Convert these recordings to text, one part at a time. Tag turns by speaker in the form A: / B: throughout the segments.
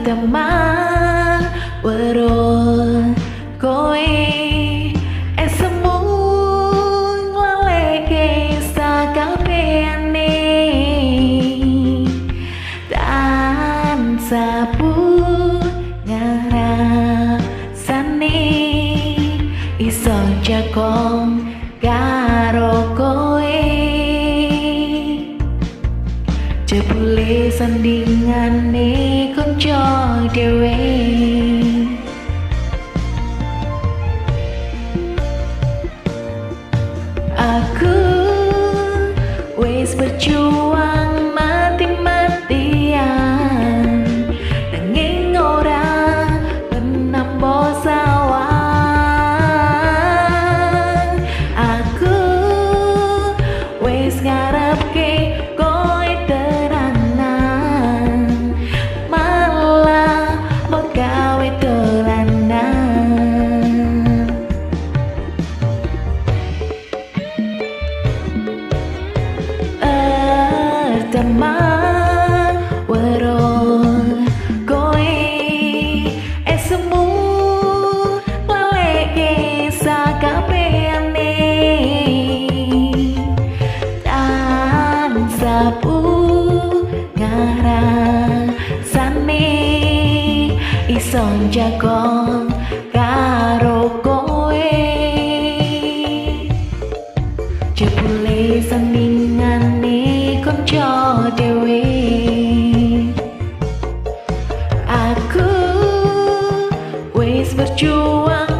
A: teman weruh kowe esemu nglaleke sakabehane. Dan sapu ngarasane iso jakong sandingane konco dhewe. Aku song jagon karo koe jebule seningane kanca dhewe. Aku wis berjuang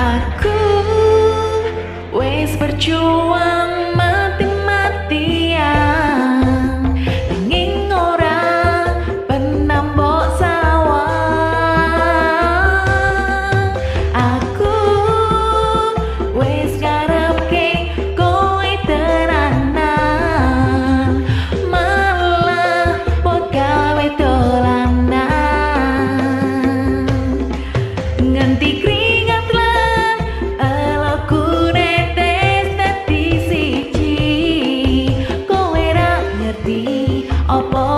A: Aku wes berjuang apa